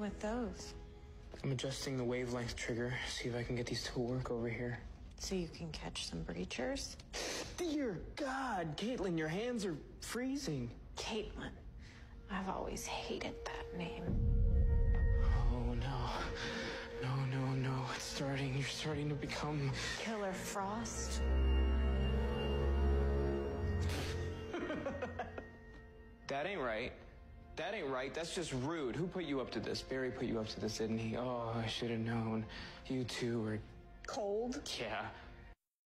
with those? I'm adjusting the wavelength trigger, see if I can get these to work over here. So you can catch some breachers? Dear God, Caitlin, your hands are freezing. Caitlin. I've always hated that name. Oh no. No, no, no. It's starting. You're starting to become. Killer Frost. That ain't right. That ain't right. That's just rude. Who put you up to this? Barry put you up to this, didn't he? Oh, I should have known. You two were. Cold. Yeah.